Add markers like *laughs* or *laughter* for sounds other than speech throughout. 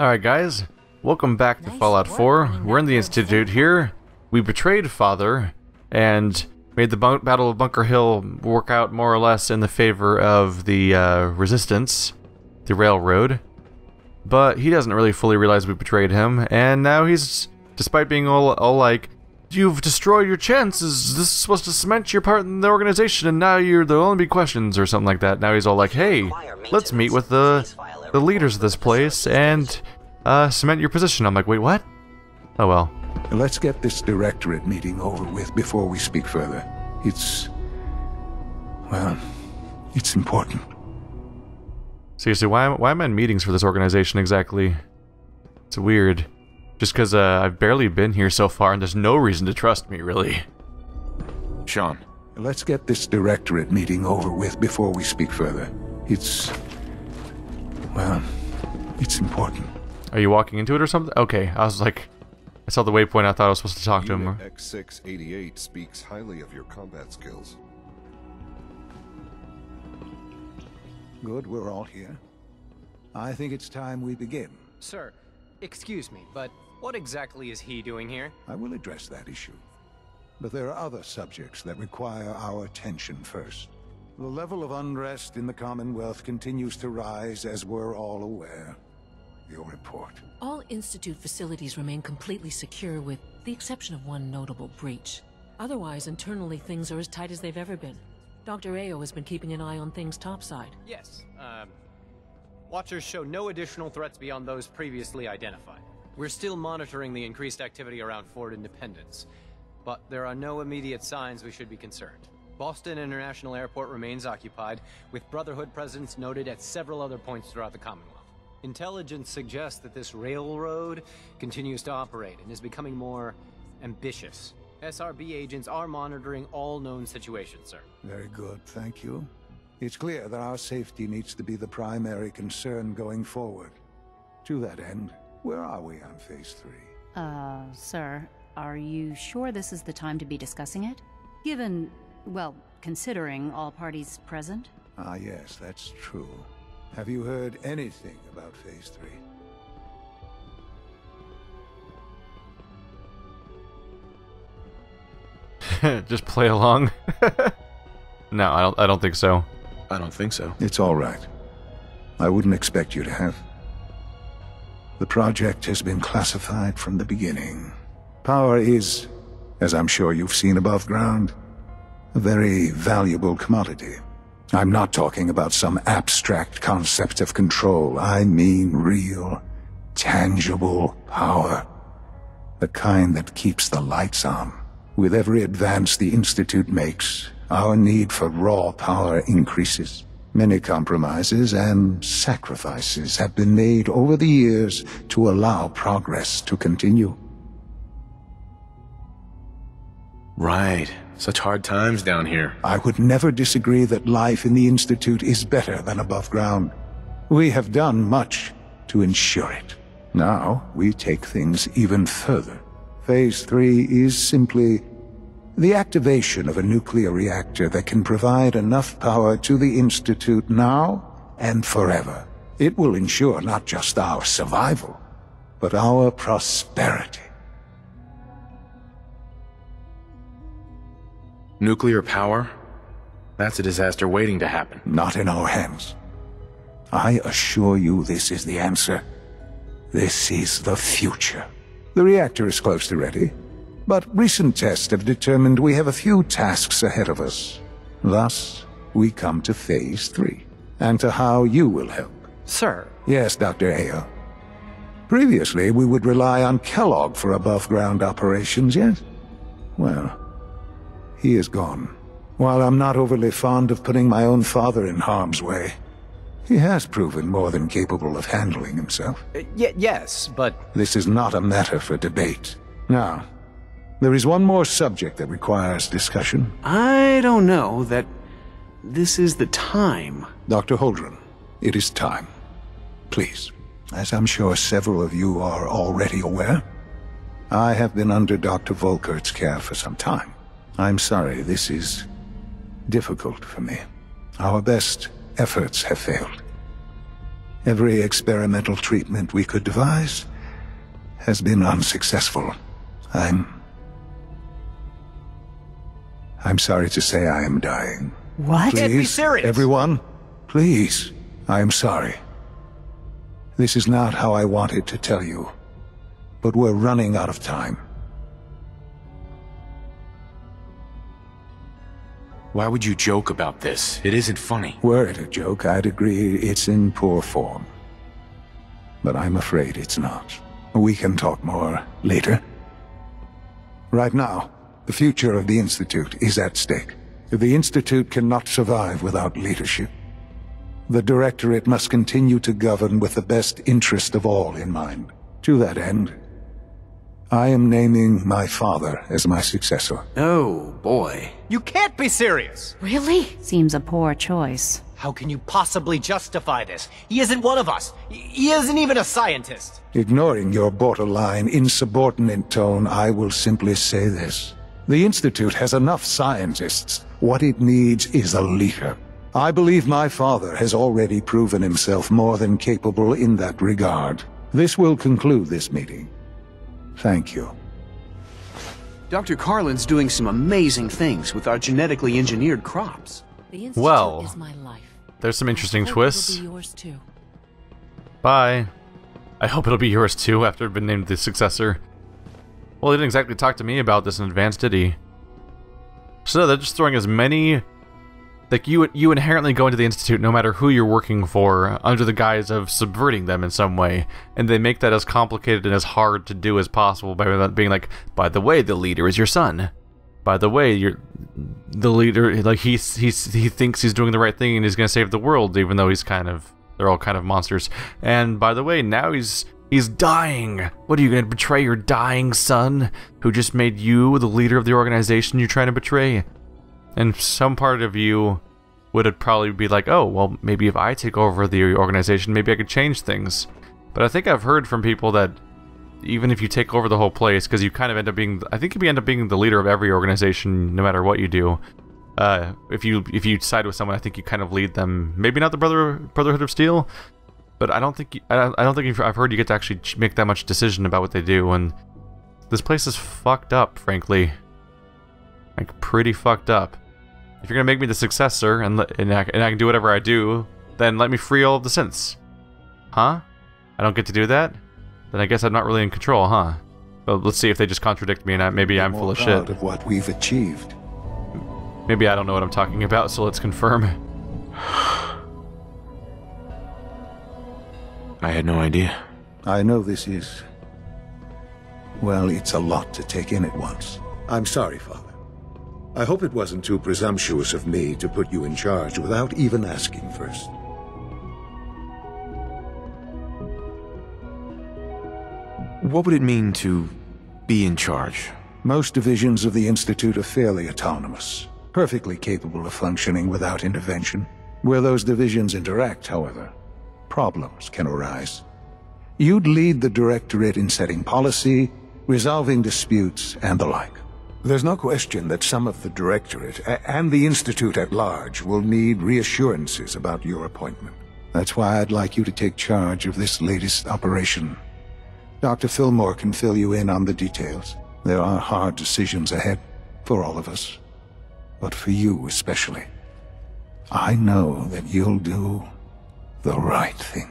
Alright guys, welcome back to Nice Fallout 4. We're in the Institute here. We betrayed Father and made the bun- Battle of Bunker Hill work out more or less in the favor of the uh, Resistance, the Railroad. But he doesn't really fully realize we betrayed him, and now he's, despite being all, all like, You've destroyed your chances. This is supposed to cement your part in the organization, and now you're there'll only be questions or something like that. Now he's all like, "Hey, let's meet with the the leaders of this place and uh, cement your position." I'm like, "Wait, what?" Oh well. Let's get this directorate meeting over with before we speak further. It's. Well, it's important. Seriously, why am, why am I in meetings for this organization exactly? It's weird. Just because uh, I've barely been here so far, and there's no reason to trust me, really. Sean, Let's get this directorate meeting over with before we speak further. It's. Well, it's important. Are you walking into it or something? Okay, I was like, I saw the waypoint. I thought I was supposed to talk to him. X6-88 speaks highly of your combat skills. Good, we're all here. I think it's time we begin. Sir, excuse me, but what exactly is he doing here? I will address that issue. But there are other subjects that require our attention first. The level of unrest in the Commonwealth continues to rise, as we're all aware. Your report. All Institute facilities remain completely secure with the exception of one notable breach. Otherwise, internally things are as tight as they've ever been. Dr. Ayo has been keeping an eye on things topside. Yes, um... Watchers show no additional threats beyond those previously identified. We're still monitoring the increased activity around Fort Independence, but there are no immediate signs we should be concerned. Boston International Airport remains occupied, with Brotherhood presence noted at several other points throughout the Commonwealth. Intelligence suggests that this railroad continues to operate and is becoming more ambitious. SRB agents are monitoring all known situations, sir. Very good, thank you. It's clear that our safety needs to be the primary concern going forward. To that end, where are we on Phase 3? Uh, sir, are you sure this is the time to be discussing it? Given, well, considering all parties present? Ah, yes, that's true. Have you heard anything about Phase 3? *laughs* Just play along. *laughs* no, I don't. I don't think so. I don't think so. It's all right. I wouldn't expect you to have. The project has been classified from the beginning. Power is, as I'm sure you've seen above ground, a very valuable commodity. I'm not talking about some abstract concept of control. I mean real, tangible power. The kind that keeps the lights on. With every advance the Institute makes, our need for raw power increases. Many compromises and sacrifices have been made over the years to allow progress to continue. Right. Such hard times down here. I would never disagree that life in the Institute is better than above ground. We have done much to ensure it. Now, we take things even further. Phase 3 is simply the activation of a nuclear reactor that can provide enough power to the Institute now and forever. It will ensure not just our survival, but our prosperity. Nuclear power? That's a disaster waiting to happen. Not in our hands. I assure you this is the answer. This is the future. The reactor is close to ready, but recent tests have determined we have a few tasks ahead of us. Thus, we come to Phase 3, and to how you will help. Sir, Yes, Dr. Ayo. Previously, we would rely on Kellogg for above-ground operations, yes? Well, he is gone. While I'm not overly fond of putting my own father in harm's way, he has proven more than capable of handling himself. uh, y- yes, but This is not a matter for debate. Now, there is one more subject that requires discussion. I don't know that this is the time. Dr. Holdren, it is time. Please, as I'm sure several of you are already aware, I have been under Dr. Volkert's care for some time. I'm sorry this is difficult for me. Our best efforts have failed. Every experimental treatment we could devise has been unsuccessful. I'm... I'm sorry to say I am dying. What? Please, Can't be serious. everyone, please, I am sorry. This is not how I wanted to tell you, but we're running out of time. Why would you joke about this? It isn't funny. Were it a joke, I'd agree it's in poor form. But I'm afraid it's not. We can talk more later. Right now, the future of the Institute is at stake. The Institute cannot survive without leadership. The Directorate must continue to govern with the best interest of all in mind. To that end, I am naming my father as my successor. Oh, boy. You can't be serious! Really? Seems a poor choice. How can you possibly justify this? He isn't one of us. He- He isn't even a scientist. Ignoring your borderline, insubordinate tone, I will simply say this. The Institute has enough scientists. What it needs is a leader. I believe my father has already proven himself more than capable in that regard. This will conclude this meeting. Thank you. Dr. Karlin's doing some amazing things with our genetically engineered crops. The Well, is my life. There's some interesting twists. Be yours too. Bye. I hope it'll be yours too after I've been named the successor. Well, he didn't exactly talk to me about this in advance, did he? So they're just throwing as many... Like, you you inherently go into the Institute no matter who you're working for, under the guise of subverting them in some way. And they make that as complicated and as hard to do as possible by being like, by the way, the leader is your son. By the way, you're the leader like he's he's he thinks he's doing the right thing and he's gonna save the world even though he's kind of they're all kind of monsters and by the way now he's he's dying what are you gonna betray your dying son who just made you the leader of the organization you're trying to betray and some part of you would probably be like oh well maybe if i take over the organization maybe i could change things but i think i've heard from people that even if you take over the whole place, because you kind of end up being, I think you end up being the leader of every organization, no matter what you do. Uh, if you if you side with someone, I think you kind of lead them. Maybe not the brother Brotherhood of Steel, but I don't think you, I, don't- I don't think I've heard you get to actually make that much decision about what they do. And this place is fucked up, frankly. Like pretty fucked up. If you're gonna make me the successor and let- and I, and I can do whatever I do, then let me free all of the synths. Huh? I don't get to do that? Then I guess I'm not really in control, huh? Well, let's see if they just contradict me and I, maybe I'm full of shit. of what we've achieved. Maybe I don't know what I'm talking about, so let's confirm. *sighs* I had no idea. I know this is... Well, it's a lot to take in at once. I'm sorry, Father. I hope it wasn't too presumptuous of me to put you in charge without even asking first. What would it mean to be in charge? Most divisions of the Institute are fairly autonomous, perfectly capable of functioning without intervention. Where those divisions interact, however, problems can arise. You'd lead the Directorate in setting policy, resolving disputes, and the like. There's no question that some of the Directorate and the Institute at large will need reassurances about your appointment. That's why I'd like you to take charge of this latest operation. Dr. Filmore can fill you in on the details. There are hard decisions ahead for all of us, but for you especially. I know that you'll do the right thing.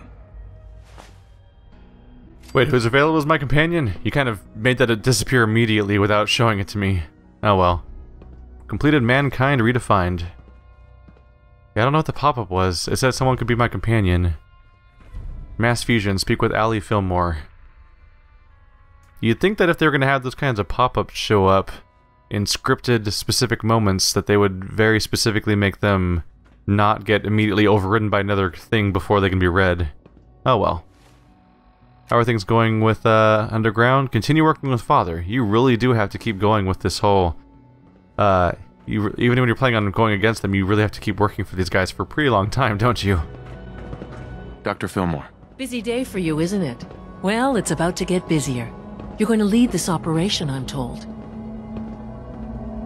Wait, who's available as my companion? You kind of made that disappear immediately without showing it to me. Oh well. Completed Mankind Redefined. Yeah, I don't know what the pop-up was. It said someone could be my companion. Mass Fusion, speak with Allie Filmore. You'd think that if they were going to have those kinds of pop-ups show up in scripted specific moments, that they would very specifically make them not get immediately overridden by another thing before they can be read. Oh well. How are things going with uh, Underground? Continue working with Father. You really do have to keep going with this whole. Uh, you re- even when you're playing on going against them, you really have to keep working for these guys for a pretty long time, don't you? Dr. Filmore. Busy day for you, isn't it? Well, it's about to get busier. You're going to lead this operation, I'm told.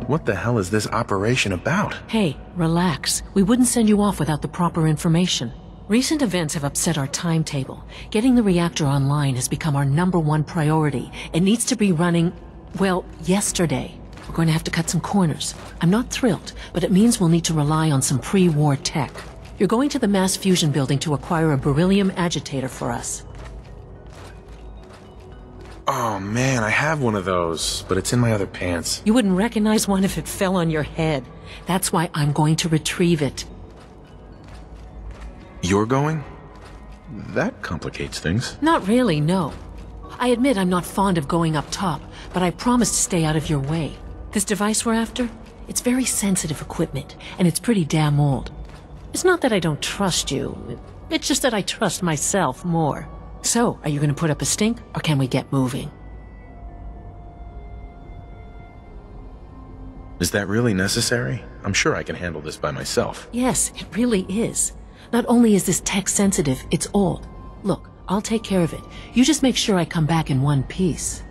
What the hell is this operation about? Hey, relax. We wouldn't send you off without the proper information. Recent events have upset our timetable. Getting the reactor online has become our number one priority. It needs to be running, well, yesterday. We're going to have to cut some corners. I'm not thrilled, but it means we'll need to rely on some pre-war tech. You're going to the mass fusion building to acquire a beryllium agitator for us. Oh man, I have one of those, but it's in my other pants. You wouldn't recognize one if it fell on your head. That's why I'm going to retrieve it. You're going? That complicates things. Not really, no. I admit I'm not fond of going up top, but I promise to stay out of your way. This device we're after? It's very sensitive equipment, and it's pretty damn old. It's not that I don't trust you. It's just that I trust myself more. So, are you going to put up a stink, or can we get moving? Is that really necessary? I'm sure I can handle this by myself. Yes, it really is. Not only is this tech sensitive, it's old. Look, I'll take care of it. You just make sure I come back in one piece.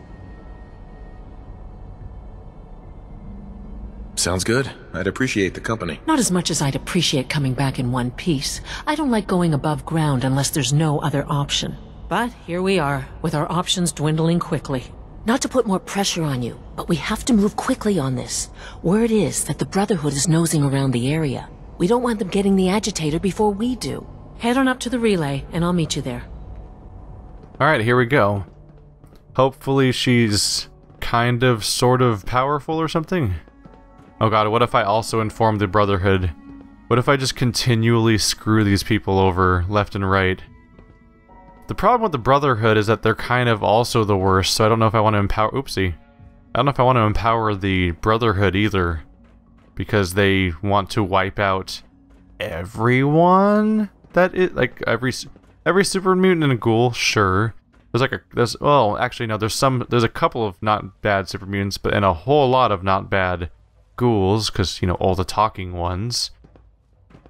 Sounds good. I'd appreciate the company. Not as much as I'd appreciate coming back in one piece. I don't like going above ground unless there's no other option. But here we are, with our options dwindling quickly. Not to put more pressure on you, but we have to move quickly on this. Word is that the Brotherhood is nosing around the area. We don't want them getting the agitator before we do. Head on up to the relay, and I'll meet you there. Alright, here we go. Hopefully she's kind of, sort of powerful or something? Oh god, what if I also inform the Brotherhood? What if I just continually screw these people over left and right? The problem with the Brotherhood is that they're kind of also the worst, so I don't know if I want to empower- oopsie. I don't know if I want to empower the Brotherhood either. Because they want to wipe out everyone? That it like every every super mutant and a ghoul, sure. There's like a there's well, actually no, there's some there's a couple of not bad super mutants, but and a whole lot of not bad ghouls, because you know all the talking ones.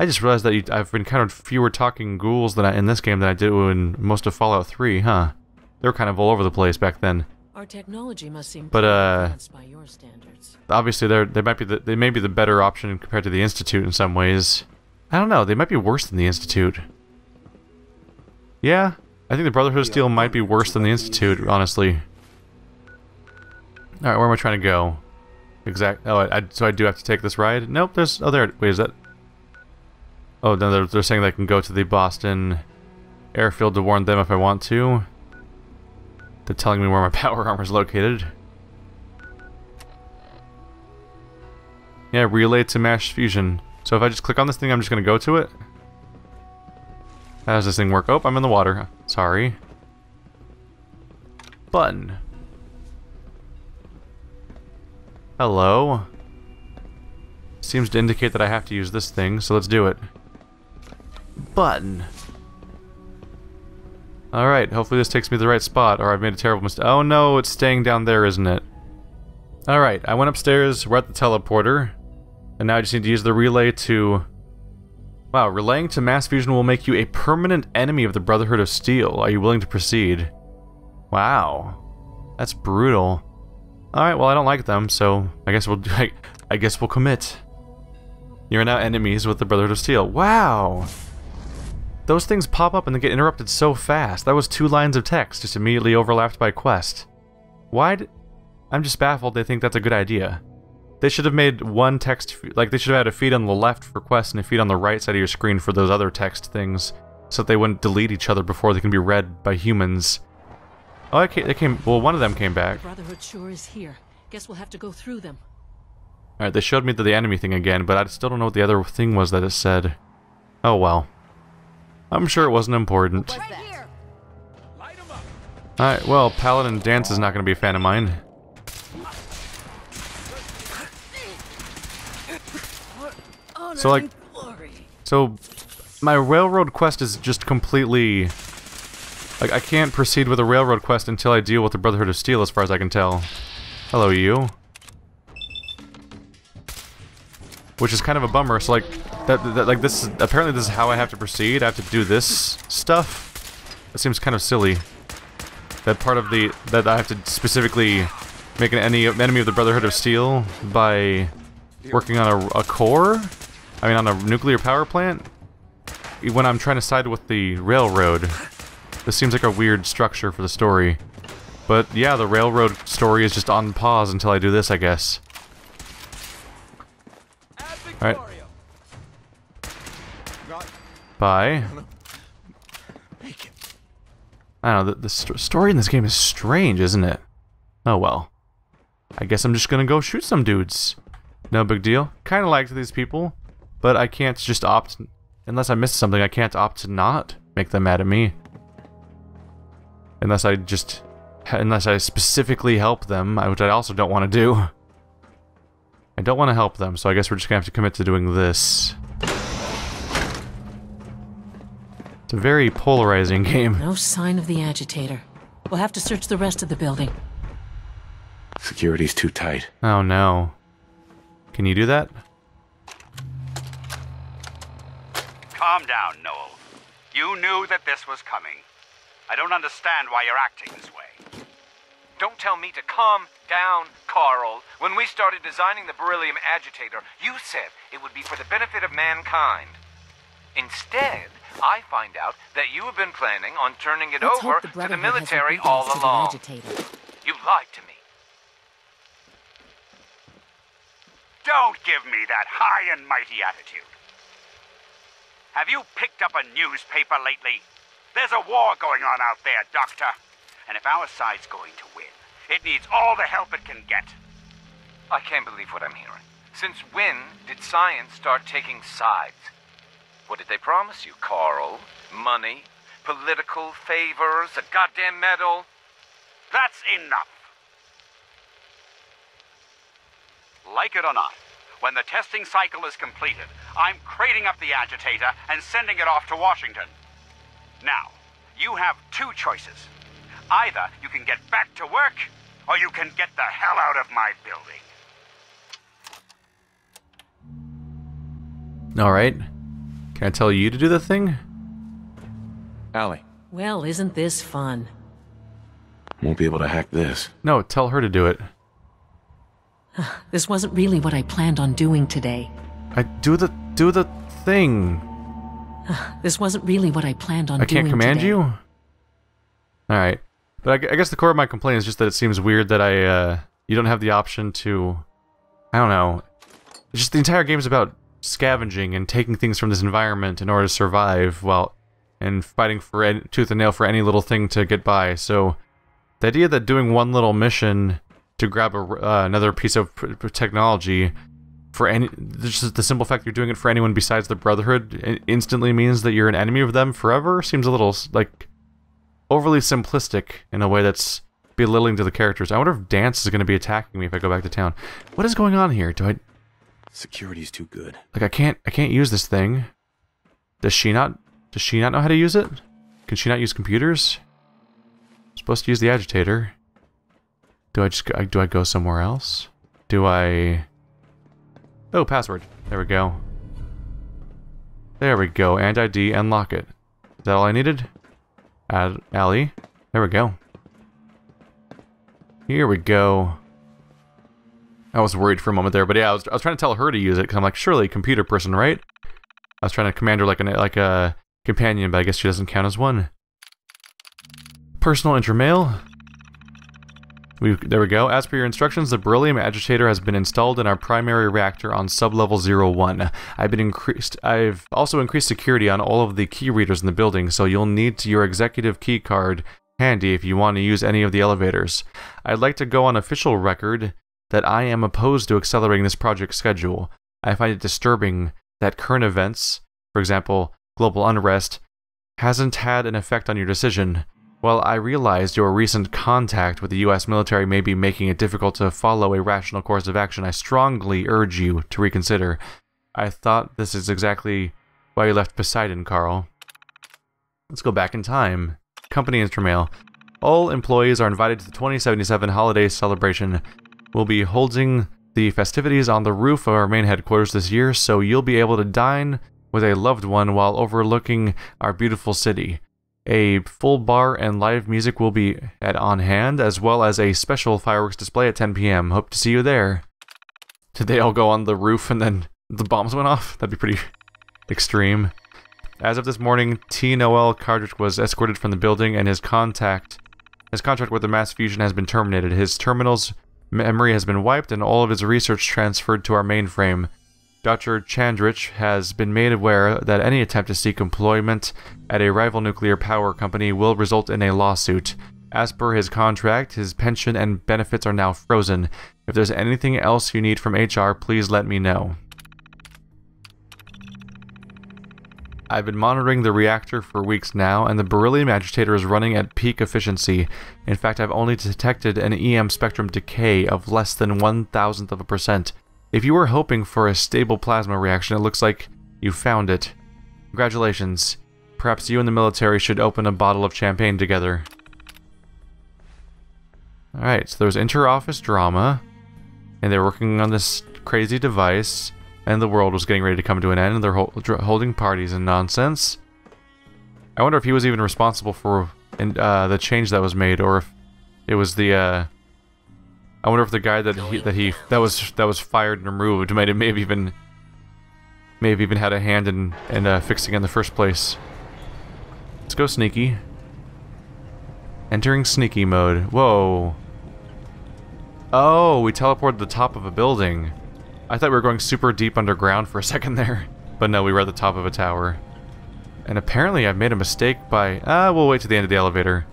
I just realized that you, I've of fewer talking ghouls than I, in this game than I did in most of Fallout 3, huh? They were kind of all over the place back then. Our technology must seem but uh, by your standards. Obviously, they're they might be the, they may be the better option compared to the Institute in some ways. I don't know. They might be worse than the Institute. Yeah, I think the Brotherhood of Steel might be worse than the Institute, honestly. All right, where am I trying to go? Exact. Oh, I, I, so I do have to take this ride. Nope. There's. Oh, there. Wait, is that? Oh, no. They're, they're saying they can go to the Boston airfield to warn them if I want to. They're telling me where my *laughs* power armor is located. Yeah, relay to mass fusion. So if I just click on this thing, I'm just gonna go to it. How does this thing work? Oh, I'm in the water. Sorry. Button. Hello. Seems to indicate that I have to use this thing, so let's do it. Button. Alright, hopefully this takes me to the right spot, or I've made a terrible mistake. Oh no, it's staying down there, isn't it? Alright, I went upstairs, we're at the teleporter, and now I just need to use the relay to... Wow, relaying to mass fusion will make you a permanent enemy of the Brotherhood of Steel. Are you willing to proceed? Wow. That's brutal. Alright, well I don't like them, so I guess we'll I, *laughs* I guess we'll commit. You're now enemies with the Brotherhood of Steel. Wow! Those things pop up and they get interrupted so fast. That was two lines of text, just immediately overlapped by quest. Why. I'm just baffled they think that's a good idea. They should have made one text... Like, they should have had a feed on the left for quest and a feed on the right side of your screen for those other text things, so that they wouldn't delete each other before they can be read by humans. Oh, I came, they came... Well, one of them came back. Brotherhood sure is here. Guess we'll have to go through them. Alright, they showed me the, the enemy thing again, but I still don't know what the other thing was that it said. Oh well. I'm sure it wasn't important. Alright, well, Paladin Danse is not going to be a fan of mine. So, like... So, my railroad quest is just completely... Like, I can't proceed with a railroad quest until I deal with the Brotherhood of Steel, as far as I can tell. Hello, you. Which is kind of a bummer, so like, that, that, like this is, apparently this is how I have to proceed, I have to do this stuff? That seems kind of silly. That part of the, that I have to specifically make an enemy, enemy of the Brotherhood of Steel by working on a, a core? I mean on a nuclear power plant? when I'm trying to side with the railroad. This seems like a weird structure for the story. But yeah, the railroad story is just on pause until I do this, I guess. Alright. Bye. I don't know, the, the st story in this game is strange, isn't it? Oh well. I guess I'm just gonna go shoot some dudes. No big deal. Kinda liked these people, but I can't just opt... Unless I miss something, I can't opt to not make them mad at me. Unless I just... Unless I specifically help them, which I also don't want to do. I don't want to help them, so I guess we're just gonna have to commit to doing this. It's a very polarizing *laughs* game. No sign of the agitator. We'll have to search the rest of the building. Security's too tight. Oh no. Can you do that? Calm down, Noel. You knew that this was coming. I don't understand why you're acting this way. Don't tell me to calm down, Carl. When we started designing the beryllium agitator, you said it would be for the benefit of mankind. Instead, I find out that you have been planning on turning it Let's over the to the military all us to the along. agitator. You lied to me. Don't give me that high and mighty attitude. Have you picked up a newspaper lately? There's a war going on out there, Doctor. And if our side's going to win, it needs all the help it can get. I can't believe what I'm hearing. Since when did science start taking sides? What did they promise you, Carl? Money? Political favors? A goddamn medal? That's enough. Like it or not, when the testing cycle is completed, I'm crating up the agitator and sending it off to Washington. Now, you have two choices. Either you can get back to work, or you can get the hell out of my building. Alright. Can I tell you to do the thing? Allie, Well, isn't this fun? Won't be able to hack this. No, tell her to do it. *sighs* This wasn't really what I planned on doing today. I do the do the thing. *sighs* This wasn't really what I planned on I doing can't command today. you? Alright. But I I, guess the core of my complaint is just that it seems weird that I, uh, you don't have the option to, I don't know. It's just the entire game is about scavenging and taking things from this environment in order to survive while, and fighting for any, tooth and nail for any little thing to get by. So, the idea that doing one little mission to grab a, uh, another piece of technology for any just the simple fact you're doing it for anyone besides the brotherhood instantly means that you're an enemy of them forever seems a little like overly simplistic in a way that's belittling to the characters i wonder if Danse is going to be attacking me if i go back to town what is going on here do i Security's too good. like i can't i can't use this thing does she not does she not know how to use it can she not use computers I'm supposed to use the agitator do i just go, do i go somewhere else do i Oh, password. There we go. There we go. And ID and lock it. Is that all I needed? Add Allie. There we go. Here we go. I was worried for a moment there, but yeah, I was, I was trying to tell her to use it because I'm like, surely computer person, right? I was trying to command her like an like a companion, but I guess she doesn't count as one. Personal intermail. We, there we go. As per your instructions, the beryllium agitator has been installed in our primary reactor on sublevel 01. I've been increased. I've also increased security on all of the key readers in the building, so you'll need your executive key card handy if you want to use any of the elevators. I'd like to go on official record that I am opposed to accelerating this project schedule. I find it disturbing that current events, for example, global unrest, hasn't had an effect on your decision. While I realized your recent contact with the US military may be making it difficult to follow a rational course of action, I strongly urge you to reconsider. I thought this is exactly why you left Poseidon, Carl. Let's go back in time. Company Intramail. All employees are invited to the 2077 holiday celebration. We'll be holding the festivities on the roof of our main headquarters this year, so you'll be able to dine with a loved one while overlooking our beautiful city. A full bar and live music will be at on hand, as well as a special fireworks display at 10 p.m. Hope to see you there. Did they all go on the roof and then the bombs went off? That'd be pretty extreme. As of this morning, T. Noel Cartridge was escorted from the building and his contact his contract with the Mass Fusion has been terminated. His terminal's memory has been wiped and all of his research transferred to our mainframe. Dr. Chandrich has been made aware that any attempt to seek employment at a rival nuclear power company will result in a lawsuit. As per his contract, his pension and benefits are now frozen. If there's anything else you need from HR, please let me know. I've been monitoring the reactor for weeks now, and the beryllium agitator is running at peak efficiency. In fact, I've only detected an EM spectrum decay of less than one thousandth of a percent. If you were hoping for a stable plasma reaction, it looks like you found it. Congratulations. Perhaps you and the military should open a bottle of champagne together. Alright, so there's inter-office drama, and they're working on this crazy device and the world was getting ready to come to an end, and they're ho holding parties and nonsense. I wonder if he was even responsible for uh, the change that was made, or if it was the. Uh, I wonder if the guy that he that he that was that was fired and removed might have maybe even maybe even had a hand in in uh, fixing it in the first place. Let's go sneaky. Entering sneaky mode. Whoa. Oh, we teleported to the top of a building. I thought we were going super deep underground for a *laughs* second there. But no, we were at the top of a tower. And apparently I've made a mistake by... Ah, we'll wait to the end of the elevator.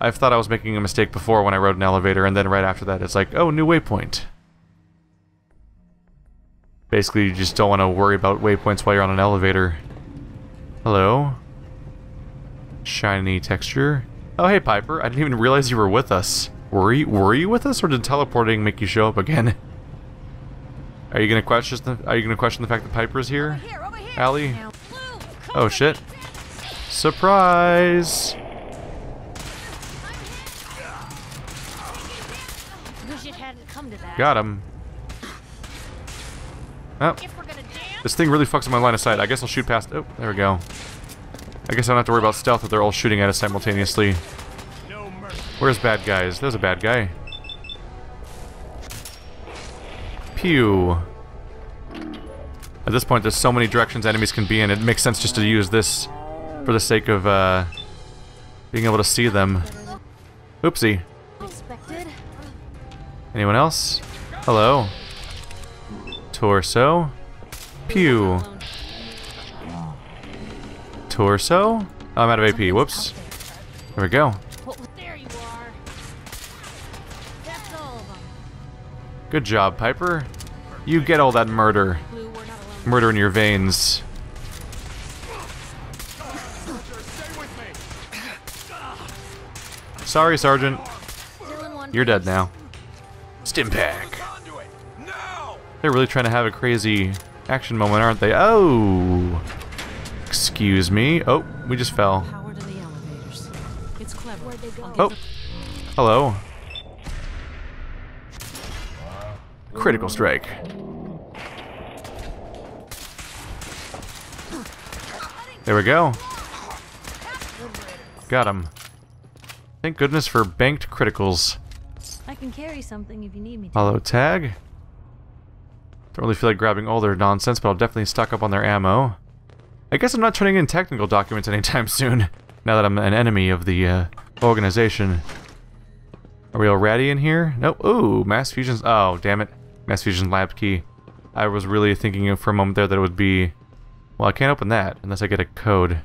I've thought I was making a mistake before when I rode an elevator, and then right after that it's like, oh, new waypoint. Basically, you just don't want to worry about waypoints while you're on an elevator. Hello? Shiny texture. Oh, hey, Piper. I didn't even realize you were with us. Were you, were you with us, or did teleporting make you show up again? *laughs* Are you gonna question the Are you gonna question the fact that Piper's here, Allie? Oh shit! Surprise! Got him. Oh. This thing really fucks with my line of sight. I guess I'll shoot past... Oh, there we go. I guess I don't have to worry about stealth if they're all shooting at us simultaneously. Where's bad guys? There's a bad guy. Pew. At this point, there's so many directions enemies can be in, it makes sense just to use this for the sake of uh, being able to see them. Oopsie. Anyone else? Hello. Torso. Pew. Torso? Oh, I'm out of AP. Whoops. There we go. Good job, Piper. You get all that murder. Murder in your veins. Sorry, Sergeant. You're dead now. Stimpak. They're really trying to have a crazy action moment, aren't they? Oh! Excuse me. Oh, we just fell. Oh. Hello. Critical strike. There we go. Got him. Thank goodness for banked criticals. I can carry something if you need me to. Holotag. Don't really feel like grabbing all their nonsense, but I'll definitely stock up on their ammo. I guess I'm not turning in technical documents anytime *laughs* soon, now that I'm an enemy of the uh, organization. Are we all ready in here? Nope. Ooh, mass fusions. Oh, damn it. Mass Fusion Lab Key. I was really thinking for a moment there that it would be... Well, I can't open that unless I get a code.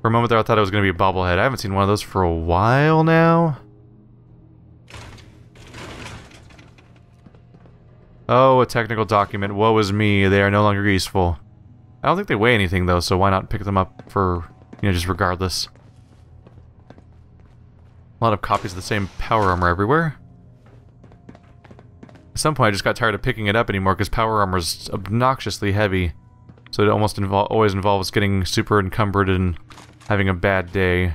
For a moment there I thought it was going to be a bobblehead. I haven't seen one of those for a while now. Oh, a technical document. Woe is me. They are no longer useful. I don't think they weigh anything though, so why not pick them up for, you know, just regardless. A lot of copies of the same power armor everywhere. At some point I just got tired of picking it up anymore because power armor is obnoxiously heavy. So it almost always involves getting super encumbered and having a bad day.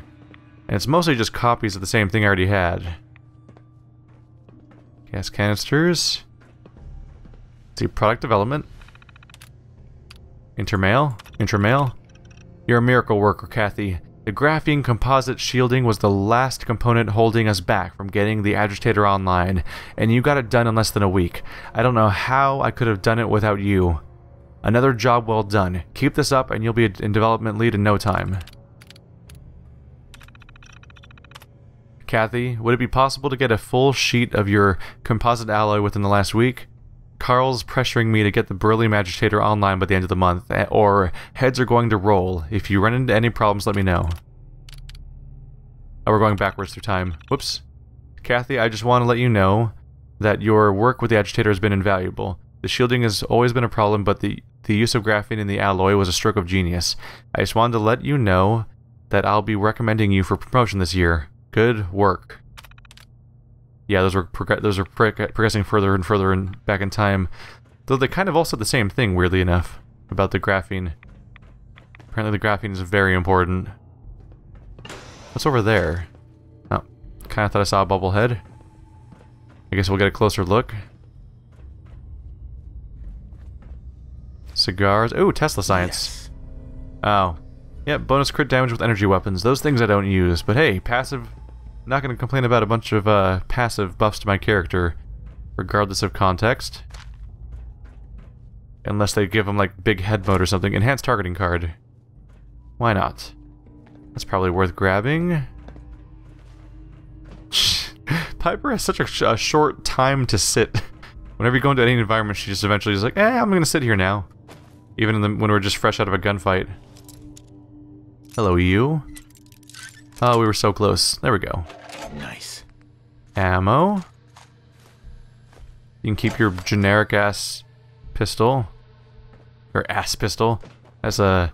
And it's mostly just copies of the same thing I already had. Gas canisters. See, product development. Intermail? Intermail? You're a miracle worker, Kathy. The graphene composite shielding was the last component holding us back from getting the agitator online, and you got it done in less than a week. I don't know how I could have done it without you. Another job well done. Keep this up and you'll be in development lead in no time. Kathy, would it be possible to get a full sheet of your composite alloy within the last week? Carl's pressuring me to get the beryllium agitator online by the end of the month, eh, or heads are going to roll. If you run into any problems, let me know. Oh, we're going backwards through time. Whoops. Kathy, I just want to let you know that your work with the agitator has been invaluable. The shielding has always been a problem, but the, the use of graphene in the alloy was a stroke of genius. I just wanted to let you know that I'll be recommending you for promotion this year. Good work. Yeah, those were those are progressing further and further and back in time. Though they kind of all said the same thing, weirdly enough, about the graphene. Apparently the graphene is very important. What's over there? Oh, kind of thought I saw a bubble head. I guess we'll get a closer look. Cigars. Oh, Tesla science. Yes. Oh. Yeah, bonus crit damage with energy weapons. Those things I don't use. But hey, passive not going to complain about a bunch of uh, passive buffs to my character, regardless of context. Unless they give him, like, big head mode or something. Enhanced targeting card. Why not? That's probably worth grabbing. *laughs* Piper has such a, a, short time to sit. *laughs* Whenever you go into any environment, she just eventually is like, eh, I'm gonna sit here now. Even the, when we're just fresh out of a gunfight. Hello, you. Oh, we were so close. There we go. Nice. Ammo. You can keep your generic ass pistol. Or ass pistol. As a...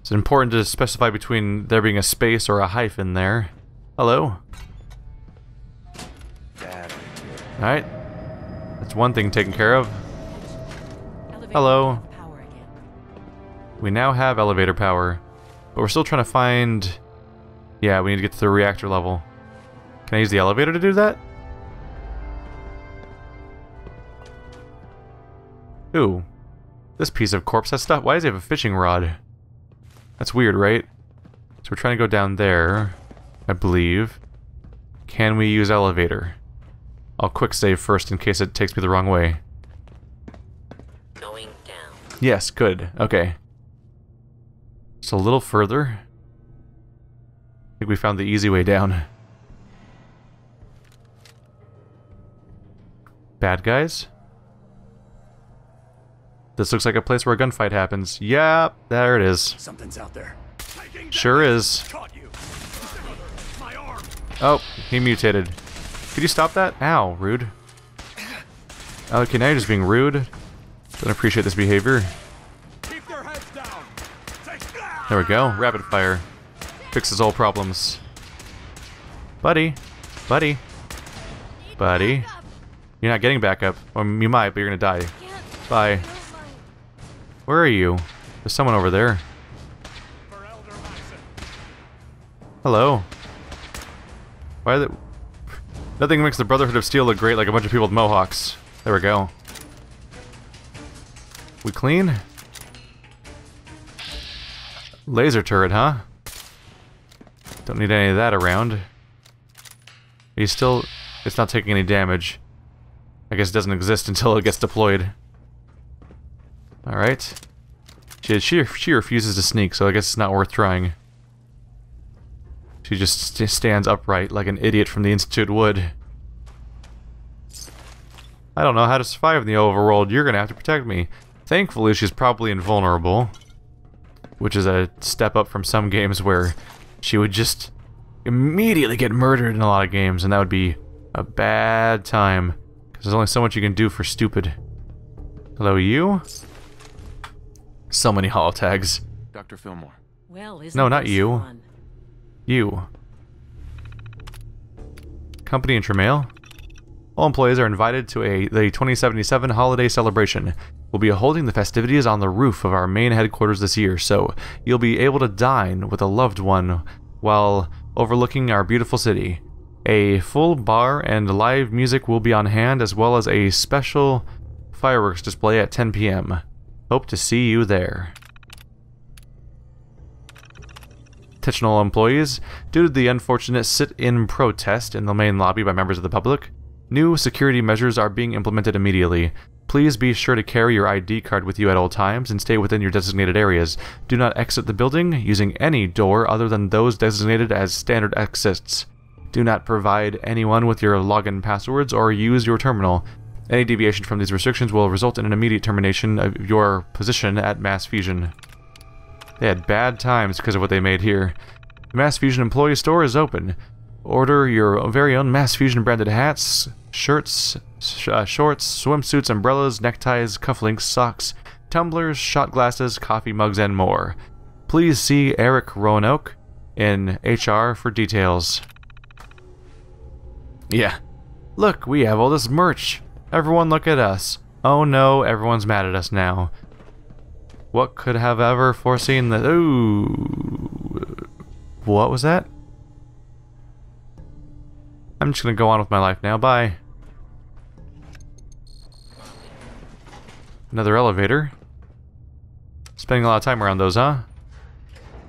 It's important to specify between there being a space or a hyphen there. Hello? Alright. That's one thing taken care of. Hello. We now have elevator power. But we're still trying to find yeah, we need to get to the reactor level. Can I use the elevator to do that? Ooh. This piece of corpse has stuff. Why does he have a fishing rod? That's weird, right? So we're trying to go down there, I believe. Can we use elevator? I'll quick save first in case it takes me the wrong way. Going down. Yes, good. Okay. Just a little further think we found the easy way down. Bad guys? This looks like a place where a gunfight happens. Yep, there it is. Something's out there. Sure is. Oh, he mutated. Could you stop that? Ow, rude. Okay, now you're just being rude. Don't appreciate this behavior. There we go, rapid fire. Fixes all problems. Buddy. Buddy. Buddy. You're not getting back up. Or you might, but you're gonna die. Bye. Where are you? There's someone over there. Hello. Why the... Nothing makes the Brotherhood of Steel look great like a bunch of people with mohawks. There we go. We clean? Laser turret, huh? Don't need any of that around. He's still... It's not taking any damage. I guess it doesn't exist *laughs* until it gets deployed. Alright. She, she, she refuses to sneak, so I guess it's not worth trying. She just st stands upright like an idiot from the Institute would. I don't know how to survive in the overworld. You're gonna have to protect me. Thankfully, she's probably invulnerable. Which is a step up from some games where she would just immediately get murdered in a lot of games, and that would be a bad time. Because there's only so much you can do for stupid. Hello, you? So many holotags. Dr. Filmore. Well, no, not you. Fun? You. Company intramail. All employees are invited to a the 2077 holiday celebration. We'll be holding the festivities on the roof of our main headquarters this year, so you'll be able to dine with a loved one while overlooking our beautiful city. A full bar and live music will be on hand, as well as a special fireworks display at 10 p.m. Hope to see you there. All employees, due to the unfortunate sit-in protest in the main lobby by members of the public, New security measures are being implemented immediately. Please be sure to carry your ID card with you at all times and stay within your designated areas. Do not exit the building using any door other than those designated as standard exits. Do not provide anyone with your login passwords or use your terminal. Any deviation from these restrictions will result in an immediate termination of your position at Mass Fusion. They had bad times because of what they made here. The Mass Fusion employee store is open. Order your very own Mass Fusion branded hats, shirts, uh, shorts, swimsuits, umbrellas, neckties, cufflinks, socks, tumblers, shot glasses, coffee mugs, and more. Please see Eric Roanoke in HR for details. Yeah. Look, we have all this merch. Everyone look at us. Oh no, everyone's mad at us now. What could have ever foreseen that? Ooh. What was that? I'm just gonna go on with my life now. Bye. Another elevator. Spending a lot of time around those, huh?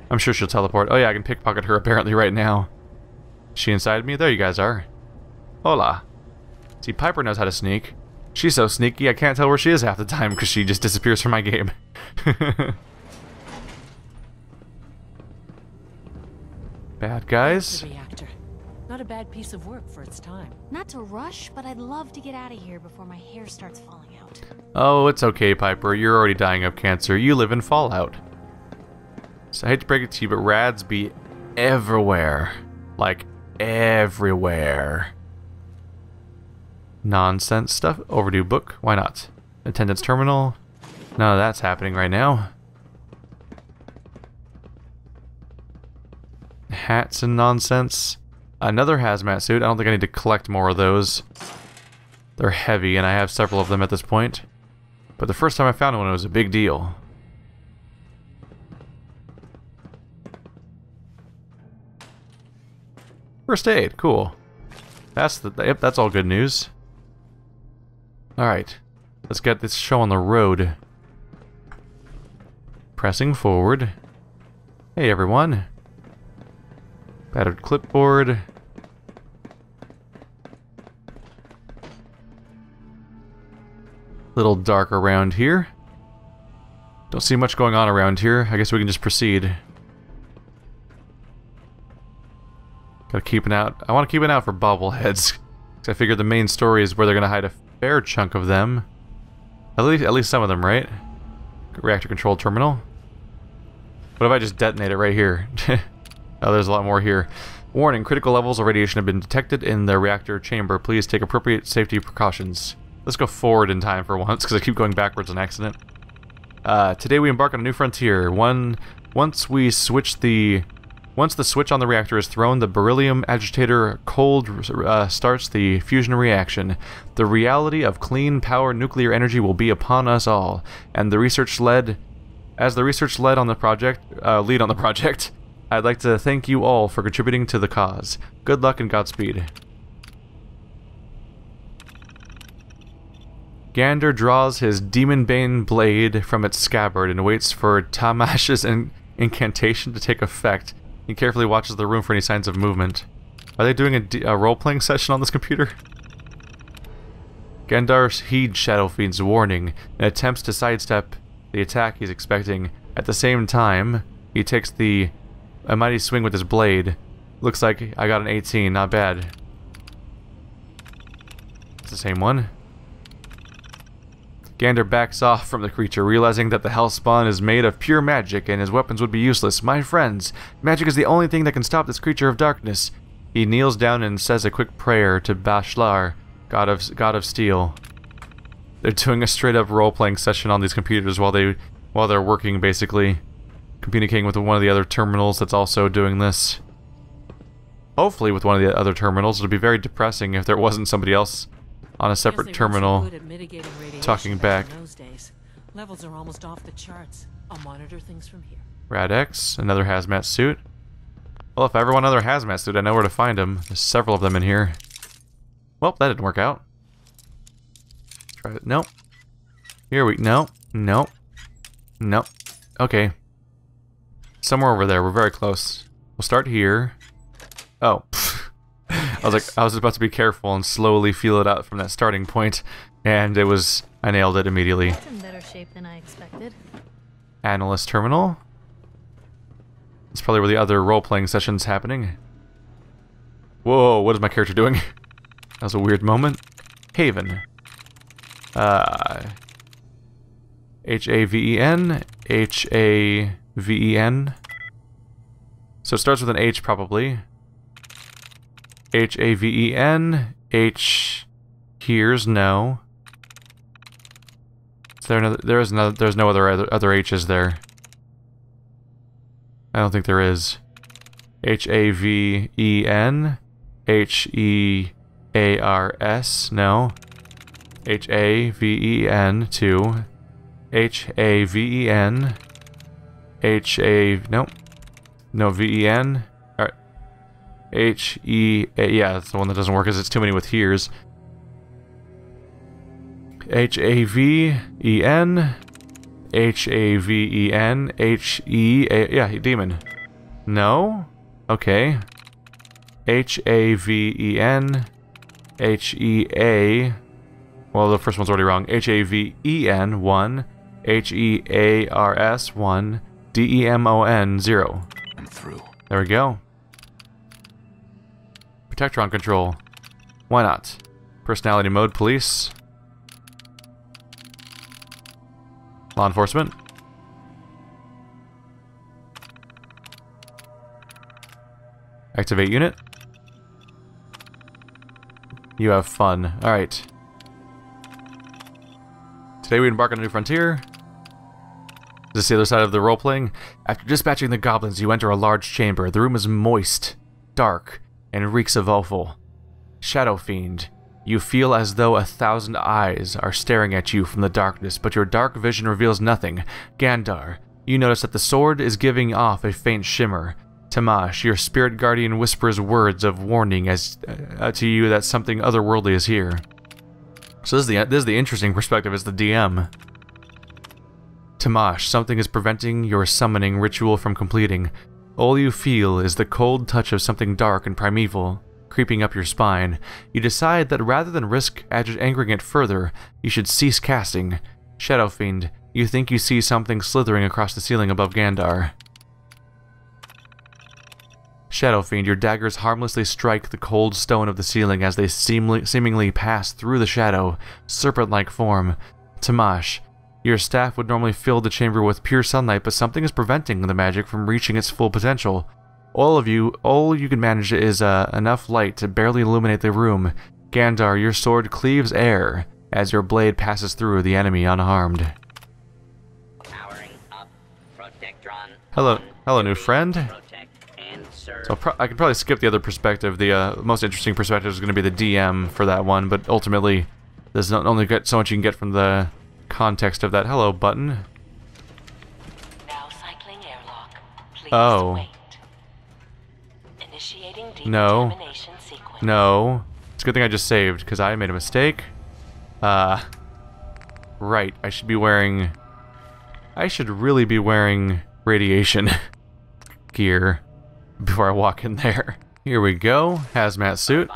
I'm sure she'll teleport. Oh yeah, I can pickpocket her apparently right now. She inside me? There you guys are. Hola. See, Piper knows how to sneak. She's so sneaky, I can't tell where she is half the time because she just disappears from my game. *laughs* Bad guys. Reactor. Not a bad piece of work for its time. Not to rush, but I'd love to get out of here before my hair starts falling out. Oh, it's okay, Piper. You're already dying of cancer. You live in Fallout. So I hate to break it to you, but rads be everywhere. Like, everywhere. Nonsense stuff. Overdue book. Why not? Attendance terminal. None of that's happening right now. Hats and nonsense. Another hazmat suit. I don't think I need to collect more of those. They're heavy, and I have several of them at this point. But the first time I found one, it was a big deal. First aid, cool. That's the yep, that's all good news. Alright. Let's get this show on the road. Pressing forward. Hey everyone. Battered clipboard. Little dark around here. Don't see much going on around here. I guess we can just proceed. Gotta keep an out. I want to keep an out for bobbleheads. I figure the main story is where they're gonna hide a fair chunk of them. At least, at least some of them, right? Reactor control terminal. What if I just detonate it right here? *laughs* oh, there's a lot more here. Warning, critical levels of radiation have been detected in the reactor chamber. Please take appropriate safety precautions. Let's go forward in time for once, because I keep going backwards on accident. Uh, today we embark on a new frontier. One, once we switch the once the switch on the reactor is thrown, the beryllium agitator cold uh, starts the fusion reaction. The reality of clean power nuclear energy will be upon us all, and the research led, as the research led on the project, uh, lead on the *laughs* project, I'd like to thank you all for contributing to the cause. Good luck and Godspeed. Gandar draws his Demon Bane blade from its scabbard and waits for Tamash's in incantation to take effect. He carefully watches the room for any signs of movement. Are they doing a, role-playing session on this computer? Gandar heeds Shadow Fiend's warning and attempts to sidestep the attack he's expecting. At the same time, he takes the a mighty swing with his blade. Looks like I got an 18, not bad. It's the same one. Gandar backs off from the creature, realizing that the Hellspawn is made of pure magic and his weapons would be useless. My friends, magic is the only thing that can stop this creature of darkness. He kneels down and says a quick prayer to Bashlar, god of god of steel. They're doing a straight up role playing session on these computers while they while they're working basically. Communicating with one of the other terminals that's also doing this. Hopefully with one of the other terminals. It would be very depressing if there wasn't somebody else on a separate terminal talking back. Levels are almost off the charts. I'll monitor things from here. Rad-X, another hazmat suit. Well, if I ever want another hazmat suit, I know where to find them. There's several of them in here. Well, that didn't work out. Try it. Nope. Here we... No. Nope. Nope. Okay. Somewhere over there. We're very close. We'll start here. Oh. I was like, I was about to be careful and slowly feel it out from that starting point, and it was, I nailed it immediately. It's in better shape than I expected. Analyst terminal. It's probably where the other role-playing session's happening. Whoa, what is my character doing? *laughs* that was a weird moment. Haven. Uh, H-A-V-E-N, H-A-V-E-N. So it starts with an H probably. H-A-V-E-N, H, here's no. Is there another, there is no, there's no other, other other H's there. I don't think there is. H-A-V-E-N, H-E-A-R-S, no. H-A-V-E-N, two. H-A-V-E-N, H-A, nope. No, V-E-N. Alright. H-E-A, yeah, that's the one that doesn't work because it's too many with here's. H-A-V-E-N, H-A-V-E-N, H-E-A, yeah, demon. No? Okay. H-A-V-E-N, H-E-A, well, the first one's already wrong. H-A-V-E-N, 1, H-E-A-R-S, 1, D-E-M-O-N, 0. I'm through. There we go. Protectron control. Why not? Personality mode, police. Law enforcement. Activate unit. You have fun. Alright. Today we embark on a new frontier. Is this the other side of the role-playing? After dispatching the goblins, you enter a large chamber. The room is moist, dark, and reeks of offal. Shadow Fiend, you feel as though a thousand eyes are staring at you from the darkness, but your dark vision reveals nothing. Gandar, you notice that the sword is giving off a faint shimmer. Tamash, your spirit guardian whispers words of warning as uh, to you that something otherworldly is here. So this is the this is the interesting perspective as the DM. Tamash, something is preventing your summoning ritual from completing. All you feel is the cold touch of something dark and primeval creeping up your spine. You decide that rather than risk angering it further, you should cease casting. Shadow Fiend, you think you see something slithering across the ceiling above Gandar. Shadow Fiend, your daggers harmlessly strike the cold stone of the ceiling as they seemly, seemingly pass through the shadow, serpent-like form. Tamash, your staff would normally fill the chamber with pure sunlight, but something is preventing the magic from reaching its full potential. All of you, all you can manage is uh, enough light to barely illuminate the room. Gandar, your sword cleaves air as your blade passes through the enemy unharmed. Hello, hello, new friend. So I can probably skip the other perspective. The uh, most interesting perspective is going to be the DM for that one, but ultimately, there's not only get so much you can get from the context of that hello button. oh. no. No. It's a good thing I just saved, because I made a mistake. Uh, right, I should be wearing... I should really be wearing radiation *laughs* gear before I walk in there. Here we go, hazmat suit.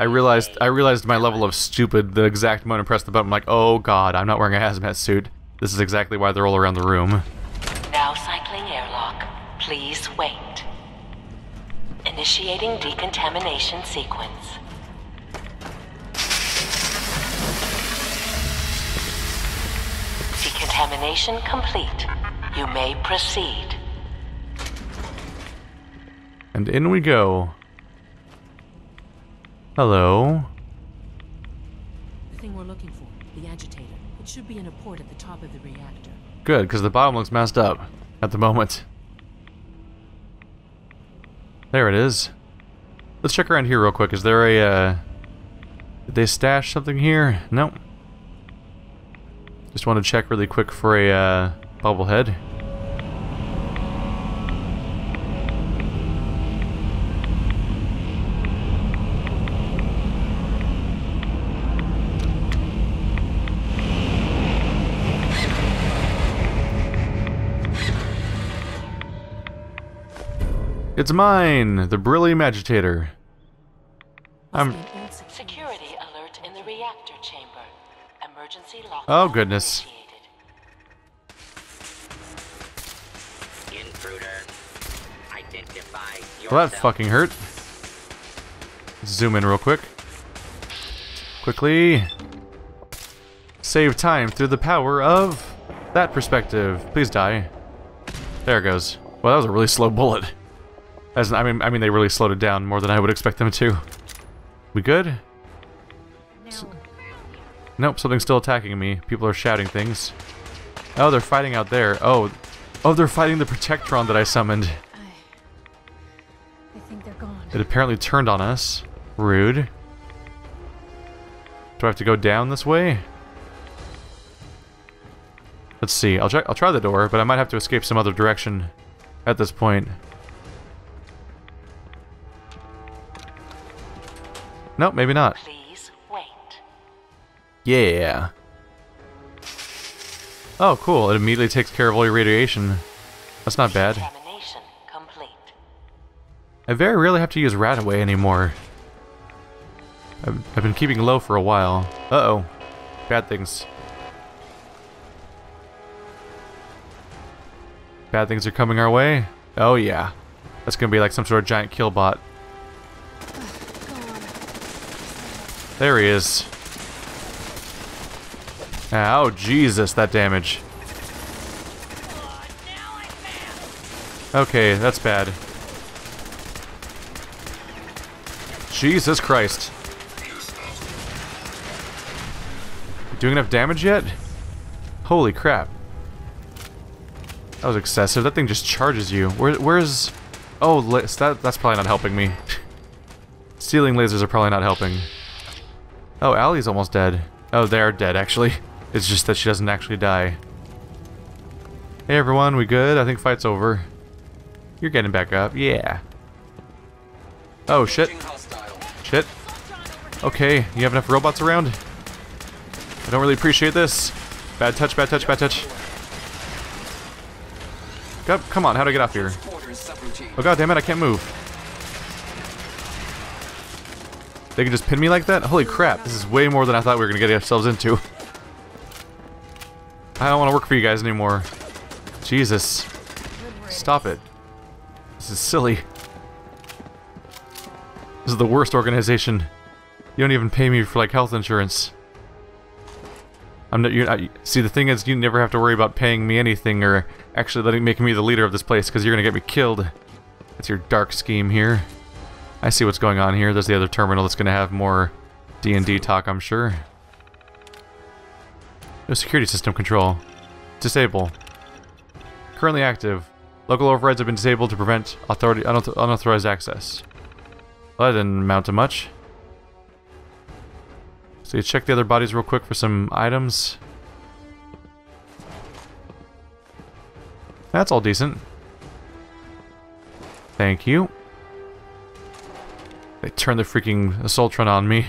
I realized I realized my level of stupid the exact moment I pressed the button. I'm like, oh god, I'm not wearing a hazmat suit. This is exactly why they're all around the room. Now cycling airlock. Please wait. Initiating decontamination sequence. Decontamination complete. You may proceed. And in we go. Hello. The thing we're looking for, the agitator. It should be in a port at the top of the reactor. Good, because the bottom looks messed up at the moment. There it is. Let's check around here real quick. Is there a, uh... Did they stash something here? Nope. Just want to check really quick for a, uh, bobblehead. It's mine, the Beryllium Agitator. I'm. Security alert in the reactor chamber. Emergency lock. Oh goodness. Intruder. Identify Well, that fucking hurt. Let's Zoom in real quick. Quickly. Save time through the power of that perspective. Please die. There it goes. Well, that was a really slow bullet. As I mean, I mean, they really slowed it down more than I would expect them to. We good? S nope, something's still attacking me. People are shouting things. Oh, they're fighting out there. Oh, oh, they're fighting the Protectron that I summoned. I think they're gone. It apparently turned on us. Rude. Do I have to go down this way? Let's see. I'll try. I'll try the door, but I might have to escape some other direction at this point. Nope, maybe not. Please wait. Yeah. Oh, cool. It immediately takes care of all your radiation. That's not bad. Complete. I very rarely have to use RadAway anymore. I've, I've been keeping low for a while. Uh-oh. Bad things. Bad things are coming our way? Oh yeah. That's gonna be like some sort of giant kill bot. There he is. Oh, Jesus, that damage. Okay, that's bad. Jesus Christ. Doing enough damage yet? Holy crap. That was excessive. That thing just charges you. Where, where's... Oh, that, that's probably not helping me. *laughs* Stealing lasers are probably not helping. Oh, Allie's almost dead. Oh, they're dead, actually. It's just that she doesn't actually die. Hey everyone, we good? I think fight's over. You're getting back up. Yeah. Oh, shit. Shit. Okay, you have enough robots around? I don't really appreciate this. Bad touch, bad touch, bad touch. Come on, how do I get up here? Oh god damn it, I can't move. They can just pin me like that? Holy crap, this is way more than I thought we were going to get ourselves into. I don't want to work for you guys anymore. Jesus. Stop it. This is silly. This is the worst organization. You don't even pay me for like health insurance. I'm not. You're, I, see, the thing is, you never have to worry about paying me anything or actually letting making me the leader of this place because you're gonna get me killed. That's your dark scheme here. I see what's going on here. There's the other terminal that's gonna have more D&D talk, I'm sure. No security system control. Disable. Currently active. Local overrides have been disabled to prevent authority unauth unauthorized access. Well, that didn't amount to much. So you check the other bodies real quick for some items. That's all decent. Thank you. They turned the freaking Assaultron on me.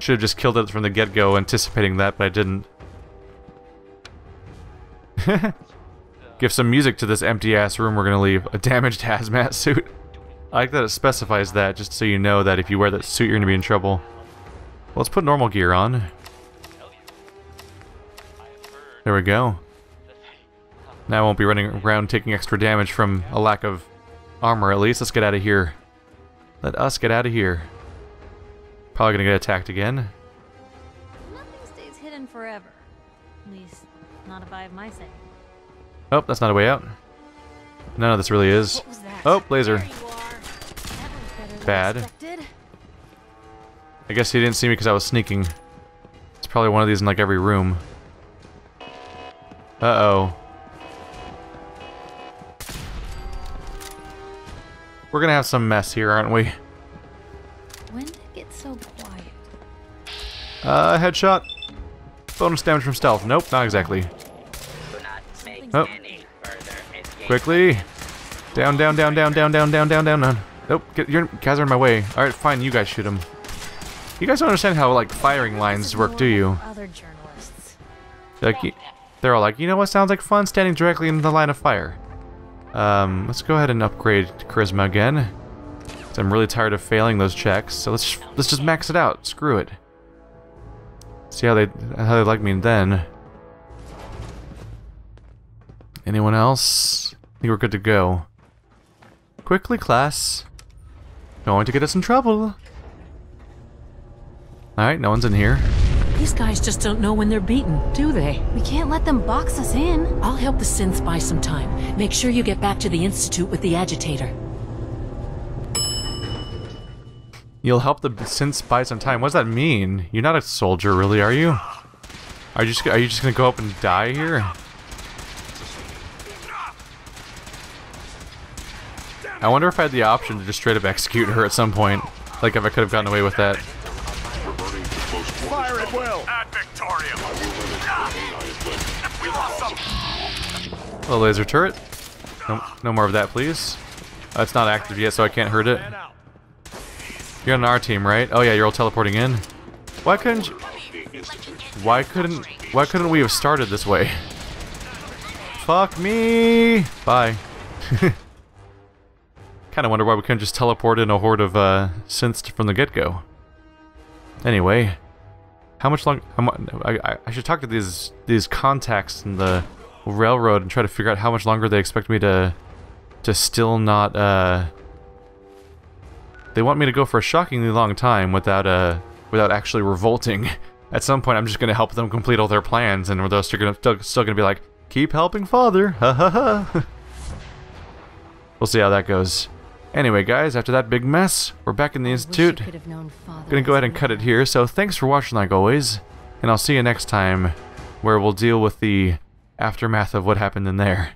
Should have just killed it from the get-go, anticipating that, but I didn't. *laughs* Give some music to this empty-ass room we're gonna leave. A damaged *laughs* hazmat suit. I like that it specifies that, just so you know that if you wear that suit, you're gonna be in trouble. Well, let's put normal gear on. There we go. Now I won't be running around taking extra damage from a lack of armor at least. Let's get out of here. Let us get out of here. Probably gonna get attacked again. Nothing stays hidden forever. At least, not if I have my say. Oh, that's not a way out. None of this really is. Oh, laser. Bad. I guess he didn't see me because I was sneaking. It's probably one of these in like every room. Uh-oh. We're gonna have some mess here, aren't we? When did it get so quiet? Uh, headshot. Bonus damage from stealth. Nope, not exactly. Oh. Quickly. Down, down, down, down, down, down, down, down, down, down. Nope, get, you guys are in my way. Alright, fine, you guys shoot him. You guys don't understand how, like, firing lines work, do you? Other journalists. Like, they're all like, you know what sounds like fun? Standing directly in the line of fire. Um, let's go ahead and upgrade Charisma again. I'm really tired of failing those checks. So let's let's just max it out. Screw it. See how they how they like me then. Anyone else? I think we're good to go. Quickly, class. Going to get us in trouble. Alright, no one's in here. These guys just don't know when they're beaten, do they? We can't let them box us in. I'll help the synths buy some time. Make sure you get back to the Institute with the agitator. You'll help the synths buy some time. What does that mean? You're not a soldier, really, are you? Are you just are you just gonna go up and die here? I wonder if I had the option to just straight up execute her at some point. Like if I could have gotten away with that. Fire at will. Ad Victorium. We lost some. A laser turret. No, no more of that, please. Uh, it's not active yet, so I can't hurt it. You're on our team, right? Oh yeah, you're all teleporting in. Why couldn't you... Why couldn't... Why couldn't we have started this way? Fuck me! Bye. *laughs* Kinda wonder why we couldn't just teleport in a horde of, uh, synths from the get-go. Anyway. How much long... I, I should talk to these, these contacts in the railroad and try to figure out how much longer they expect me to... to still not, uh... They want me to go for a shockingly long time without uh without actually revolting. *laughs* At some point, I'm just gonna help them complete all their plans, and they're still gonna still, still gonna be like, "Keep helping father." Ha ha ha. We'll see how that goes. Anyway, guys, after that big mess, we're back in the institute. Gonna go ahead and cut it here. So thanks for watching, like always, and I'll see you next time, where we'll deal with the aftermath of what happened in there.